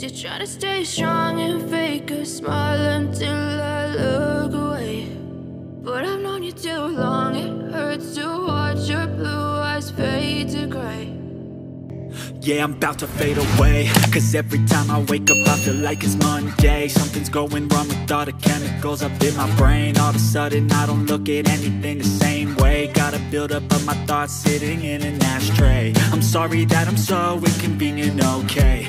You're trying to stay strong and fake a smile until I look away. But I've known you too long, it hurts to watch your blue eyes fade to gray. Yeah, I'm about to fade away Cause every time I wake up I feel like it's Monday. Something's going wrong with all the chemicals up in my brain. All of a sudden I don't look at anything the same way. Gotta build up of my thoughts sitting in an ashtray. I'm sorry that I'm so inconvenient, okay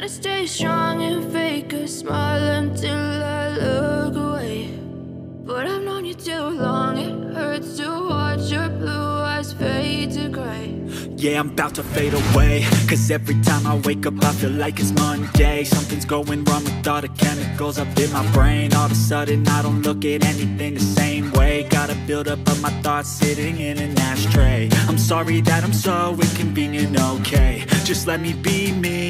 to stay strong and fake a smile until I look away. But I've known you too long, it hurts to watch your blue eyes fade to gray. Yeah, I'm about to fade away. Cause every time I wake up I feel like it's Monday. Something's going wrong with all the chemicals up in my brain. All of a sudden I don't look at anything the same way. Gotta build up of my thoughts sitting in an ashtray. I'm sorry that I'm so inconvenient, okay. Just let me be me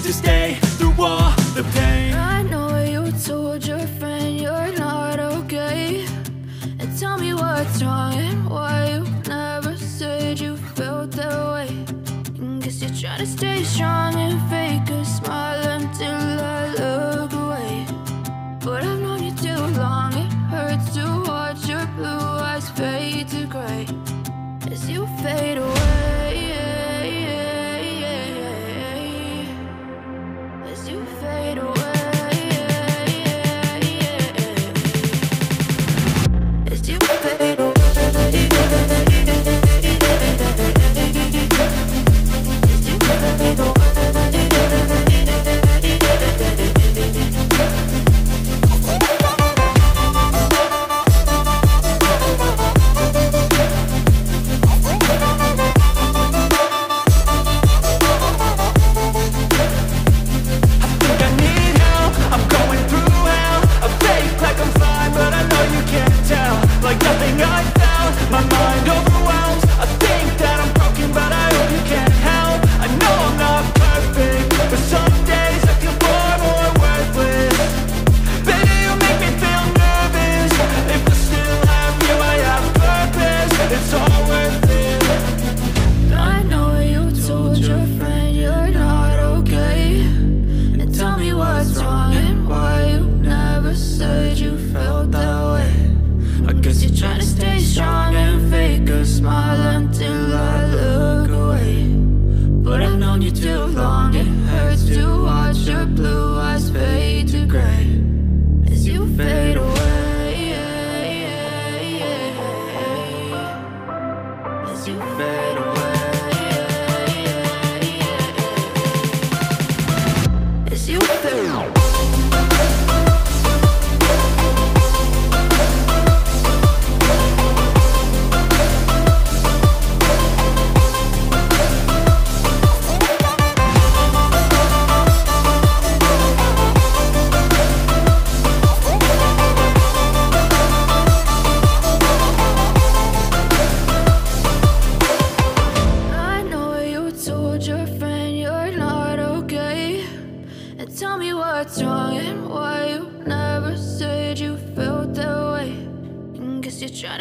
stay strong and fake As you.